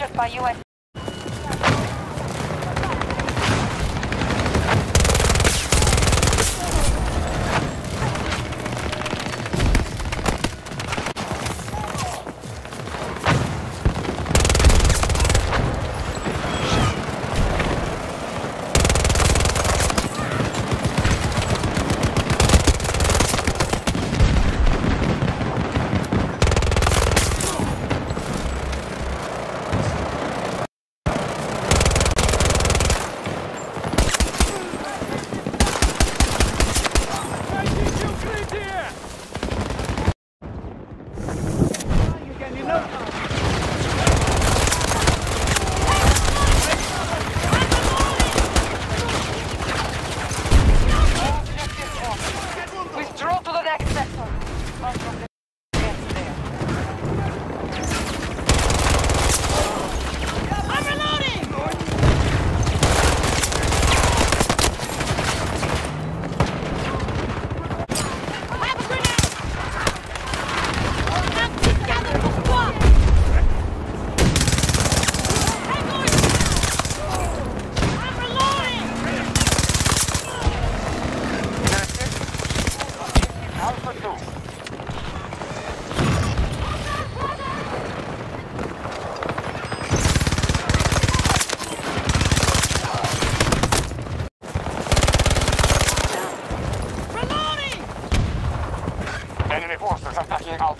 captured by U.S.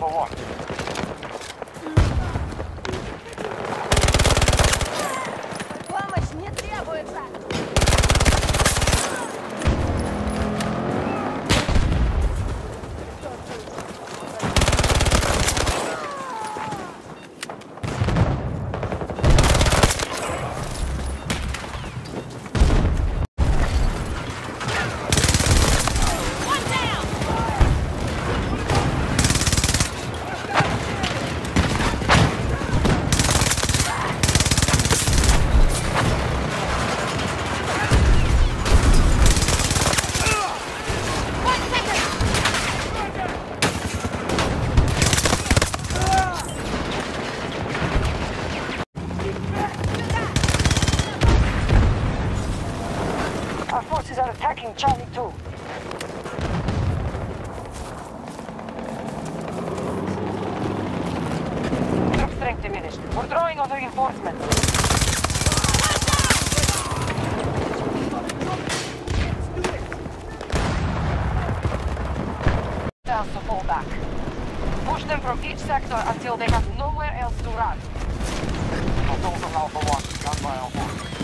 Alpha 1. of reinforcements. to fall back. Push them from each sector until they have nowhere else to run. Assault allow for one, gun by alpha one.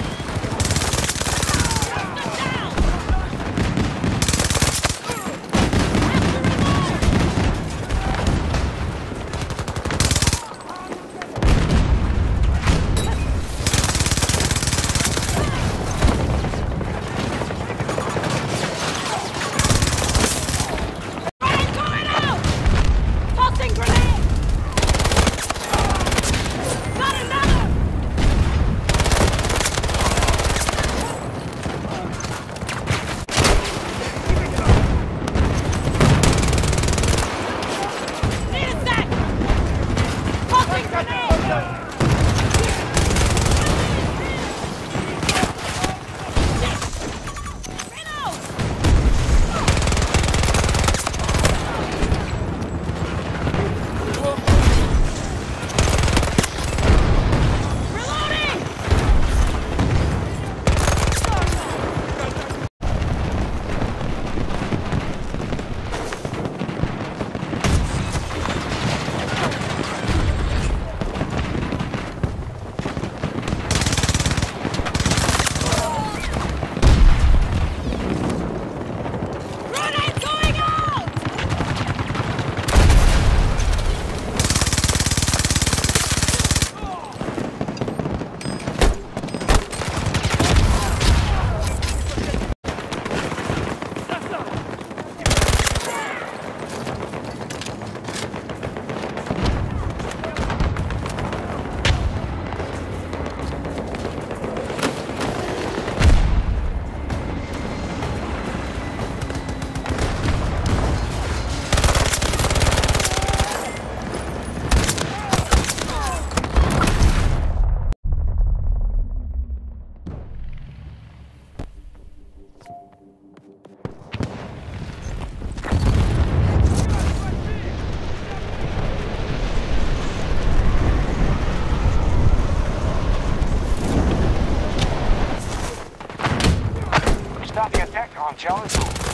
Copy attack on Charlie.